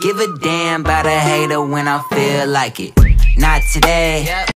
Give a damn about a hater when I feel like it. Not today.